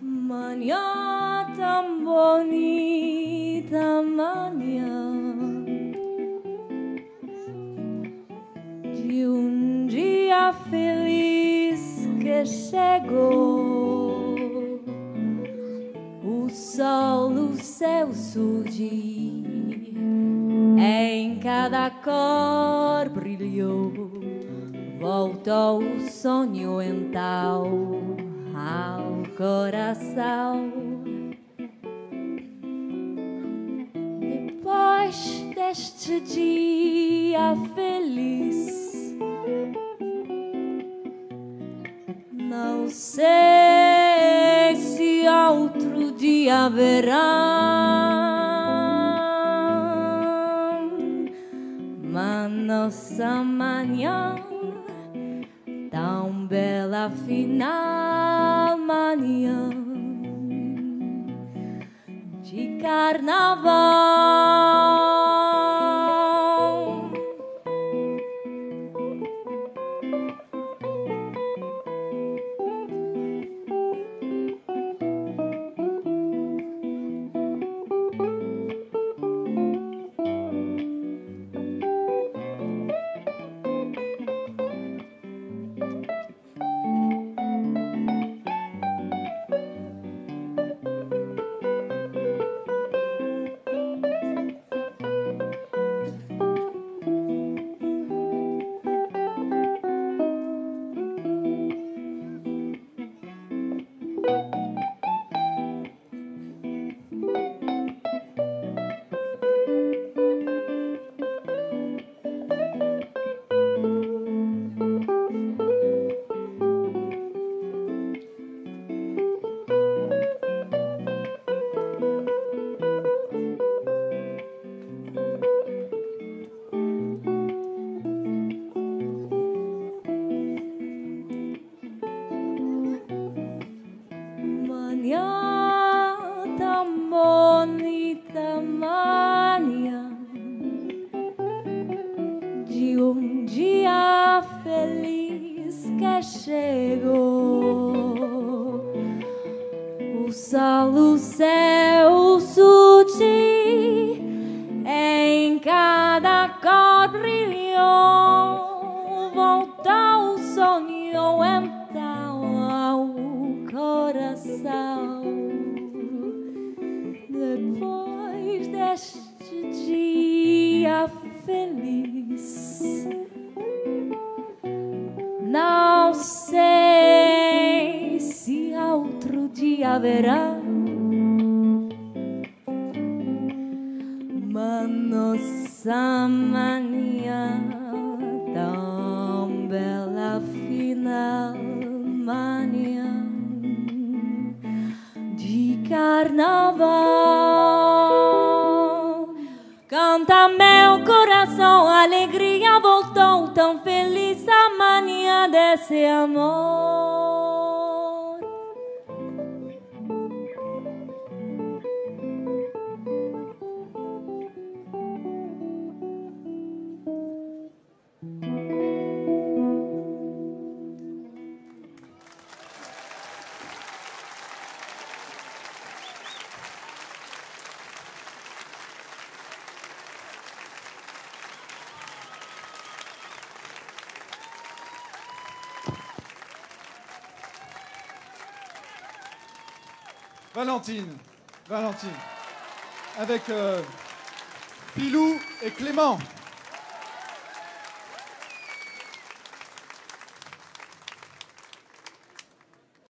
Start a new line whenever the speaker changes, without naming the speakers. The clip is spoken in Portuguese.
Manhã tão bonita, manhã de um dia feliz que chegou. Sol, o céu surgiu, em cada cor brilhou. Voltou o sonho então ao coração. Depois deste dia feliz, não sei se outro dia haverá. Mas nossa manhã tão bela final manhã de carnaval. Manhã O céu surgiu, em cada cor brilhou. Voltou o sonho então ao coração. Depois deste dia feliz, dia haverá. Mas nossa manhã tão bela final manhã de carnaval. Canta meu coração, alegria voltou, tão feliz a manhã desse amor.
Valentine, Valentine, avec euh, Pilou et Clément.